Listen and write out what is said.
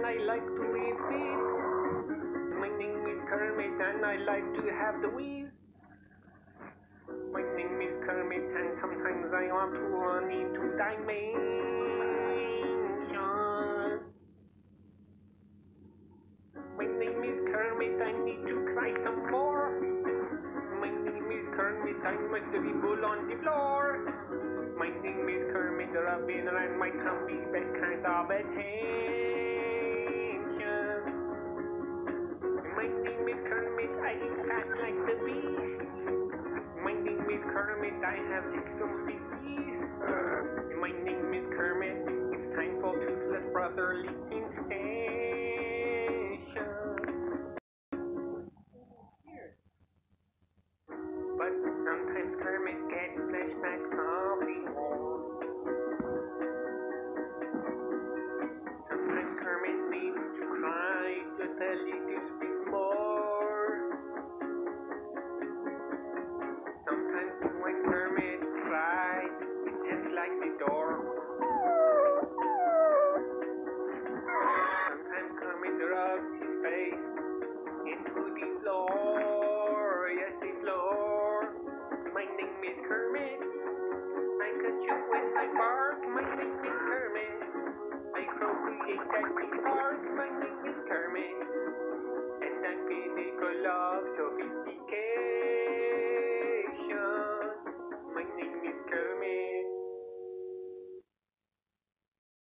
and I like to eat it. My name is Kermit and I like to have the wheeze. My name is Kermit and sometimes I want to run into dimensions. My name is Kermit, I need to cry some more. My name is Kermit, I'm a dribble on the floor. My name is Kermit the Robin and my tummy best kind of attention. I have six disease. Uh, my name is Kermit, it's time for Toothless Brotherly Station. But sometimes Kermit gets flashbacks of the old. Sometimes Kermit needs to cry just a little sounds like the door. Sometimes rubs his face into the floor. Yes, the floor. My name is Kermit. I cut you when I bark. My name is Kermit. I procreate at the park. My name is Kermit. And I'm pinnacle of Sophie